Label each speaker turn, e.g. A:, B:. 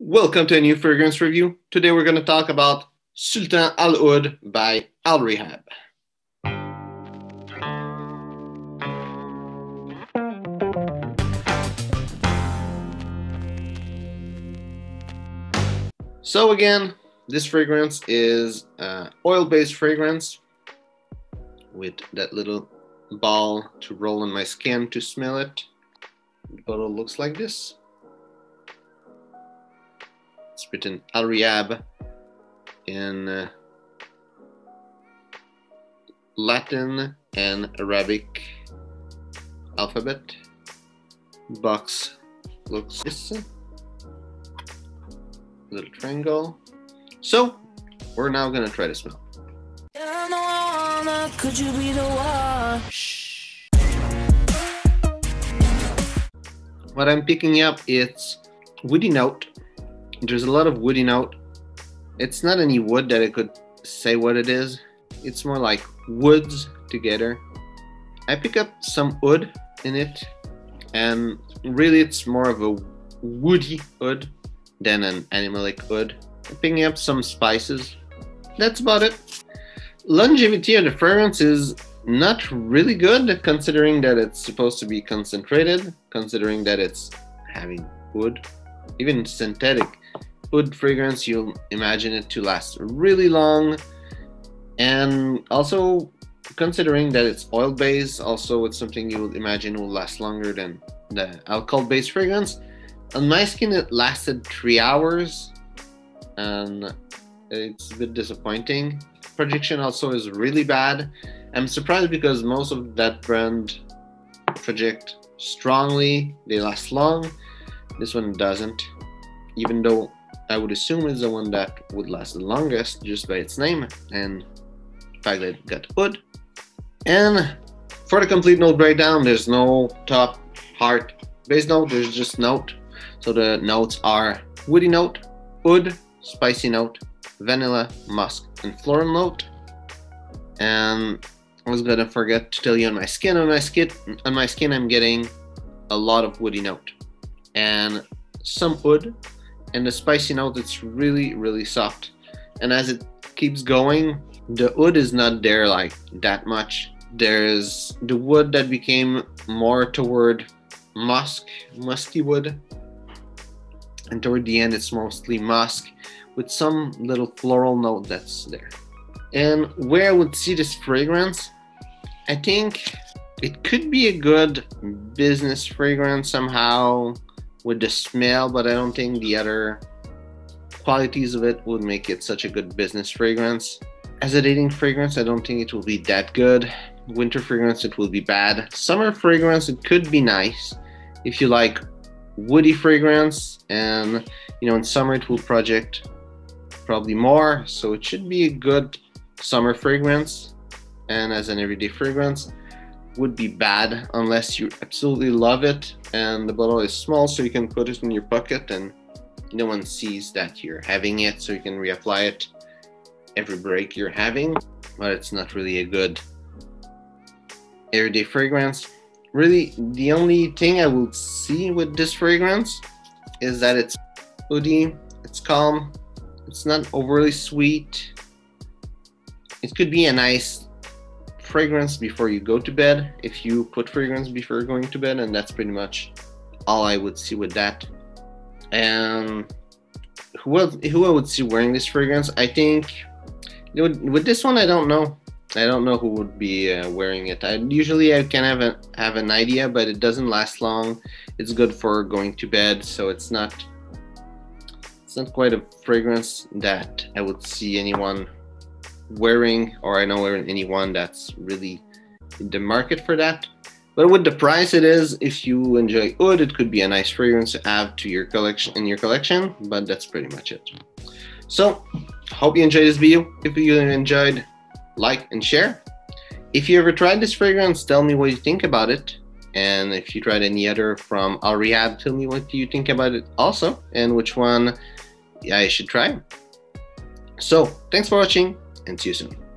A: Welcome to a new fragrance review. Today we're going to talk about Sultan Al Oud by Al Rehab. So again, this fragrance is uh, oil-based fragrance with that little ball to roll on my skin to smell it. The bottle looks like this. It's written Al Rehab in uh, Latin and Arabic alphabet. Box looks this little triangle. So we're now gonna try to smell. What I'm picking up is woody note there's a lot of woody note. It's not any wood that I could say what it is. It's more like woods together. I pick up some wood in it, and really it's more of a woody wood than an animalic wood. I'm picking up some spices. That's about it. Longevity of the fragrance is not really good considering that it's supposed to be concentrated, considering that it's having wood, even synthetic wood fragrance, you'll imagine it to last really long. And also, considering that it's oil based, also it's something you would imagine will last longer than the alcohol based fragrance. On my skin, it lasted three hours, and it's a bit disappointing. Projection also is really bad. I'm surprised because most of that brand project strongly, they last long. This one doesn't, even though I would assume is the one that would last the longest just by its name and the fact that it got wood. And for the complete note breakdown, there's no top, heart, base note, there's just note. So the notes are woody note, wood, spicy note, vanilla, musk, and floral note. And I was gonna forget to tell you on my skin, on my skin, on my skin, I'm getting a lot of woody note and some wood and the spicy note it's really really soft. And as it keeps going the wood is not there like that much. There's the wood that became more toward musk musky wood. And toward the end it's mostly musk with some little floral note that's there. And where i would see this fragrance i think it could be a good business fragrance somehow with the smell, but I don't think the other qualities of it would make it such a good business fragrance. As a dating fragrance, I don't think it will be that good. Winter fragrance, it will be bad. Summer fragrance, it could be nice if you like woody fragrance, and you know, in summer it will project probably more, so it should be a good summer fragrance. And as an everyday fragrance, would be bad unless you absolutely love it and the bottle is small so you can put it in your pocket and no one sees that you're having it so you can reapply it every break you're having but it's not really a good everyday fragrance. Really the only thing i would see with this fragrance is that it's woody it's calm it's not overly sweet. It could be a nice fragrance before you go to bed. If you put fragrance before going to bed and that's pretty much all I would see with that. And who else, who I would see wearing this fragrance? I think with this one I don't know. I don't know who would be uh, wearing it. I usually I can have a, have an idea but it doesn't last long. It's good for going to bed so it's not it's not quite a fragrance that I would see anyone wearing, or I know wearing anyone that's really in the market for that. But with the price it is, if you enjoy oud, it could be a nice fragrance to add to your collection in your collection. But that's pretty much it. So, hope you enjoyed this video. If you enjoyed, like and share. If you ever tried this fragrance, tell me what you think about it. And if you tried any other from Al Rehab, tell me what you think about it also, and which one I should try. So, thanks for watching and see you soon.